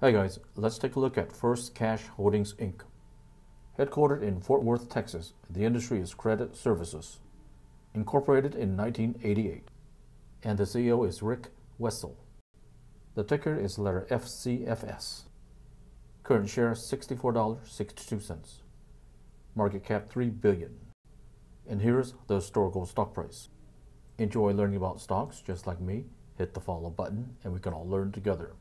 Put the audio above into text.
Hey guys, let's take a look at First Cash Holdings Inc. Headquartered in Fort Worth, Texas, the industry is credit services. Incorporated in 1988. And the CEO is Rick Wessel. The ticker is letter FCFS. Current share $64.62. Market cap 3 billion. And here's the historical stock price. Enjoy learning about stocks just like me? Hit the follow button and we can all learn together.